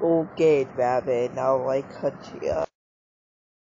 Okay, Rabbit, now I cut you.